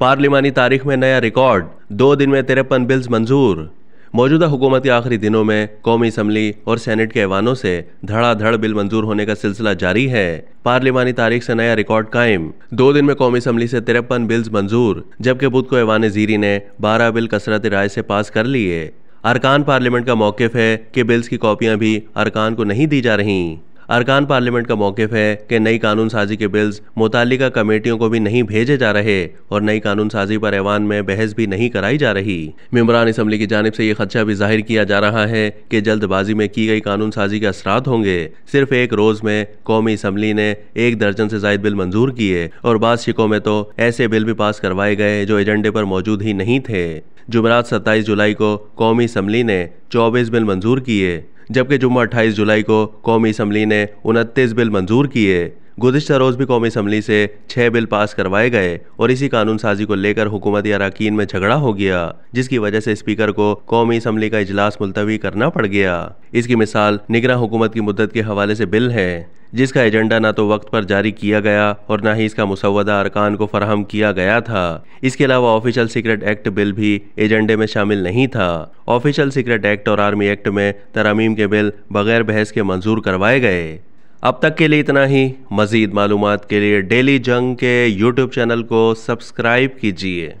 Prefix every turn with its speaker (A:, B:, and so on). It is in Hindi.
A: पार्लिमानी तारीख में नया रिकॉर्ड, दो दिन में तिरपन बिल्स मंजूर। मौजूदा हुकूमत आखिरी दिनों में कौमी असम्बली और सेनेट के ऐवानों से धड़ाधड़ बिल मंजूर होने का सिलसिला जारी है। पार्लिमानी तारीख से नया रिकॉर्ड कायम। दो दिन में कौमी असम्बली से तिरपन बिल्स मंजूर, जबकि बुध को ऐवान जीरी ने बारह बिल कसरत राय से पास कर लिए। अरकान पार्लियामेंट का मौकफ है कि बिल्स की कॉपियाँ भी अरकान को नहीं दी जा रही। अरकान पार्लियामेंट का मौकफ है कि नई कानून साजी के बिल्स मुतल कमेटियों को भी नहीं भेजे जा रहे और नई कानून साजी पर ऐवान में बहस भी नहीं कराई जा रही। मम्बरान इसम्बली की जानब से ये खदशा भी ज़ाहिर किया जा रहा है कि जल्दबाजी में की गई कानून साजी के असरात होंगे। सिर्फ़ एक रोज में कौमी इसम्बली ने एक दर्जन से जायद बिल मंजूर किए और बाद शिकों में तो ऐसे बिल भी पास करवाए गए जो एजेंडे पर मौजूद ही नहीं थे। जुमरात सत्ताईस जुलाई को कौमी इसम्बली ने चौबीस बिल मंजूर किए। जबकि जुम्मा अट्ठाईस जुलाई को कौमी असम्बली ने उनतीस बिल मंजूर किए। गुजशत रोज़ भी कौमी असम्बली से छः बिल पास करवाए गए और इसी कानून साजी को लेकर हुकूमती अरकान में झगड़ा हो गया, जिसकी वजह से स्पीकर को कौमी असम्बली का इजलास मुलतवी करना पड़ गया। इसकी मिसाल निगरान हुकूमत की मुद्दत के हवाले से बिल है। जिसका एजेंडा ना तो वक्त पर जारी किया गया और ना ही इसका मुसवदा अरकान को फराहम किया गया था। इसके अलावा ऑफिशियल सीक्रेट एक्ट बिल भी एजेंडे में शामिल नहीं था। ऑफिशियल सीक्रेट एक्ट और आर्मी एक्ट में तरामीम के बिल बगैर बहस के मंजूर करवाए गए। अब तक के लिए इतना ही। मज़ीद मालूम के लिए डेली जंग के यूट्यूब चैनल को सब्सक्राइब कीजिए।